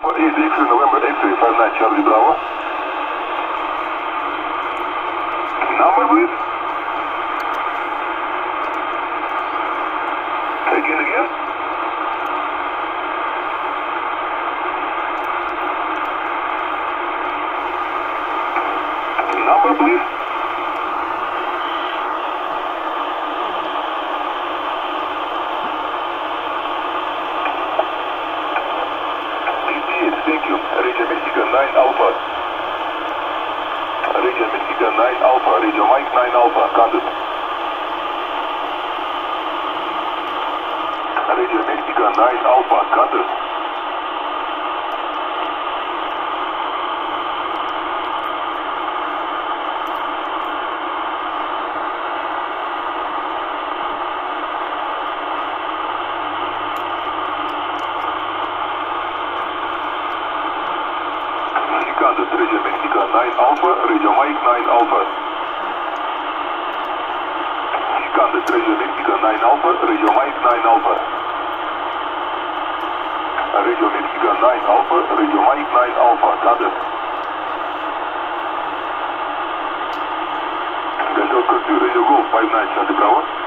Easy X November X-ray 59 Charlie Bravo. Number please. Take again. Number please. Region Mexico 9 Alpha. Region Mike 9 Alpha. Contact. Region Mexico 9 Alpha. Mexico 9 Alpha. Kade Strenge 9 Alpha, Regio Mike 9 Alpha. Regio Olimpica 9 Alpha, Regio Mike 9 Alpha, Kade. Горячок Куртюр, Regio Golf 5-9, Charlie Bravo.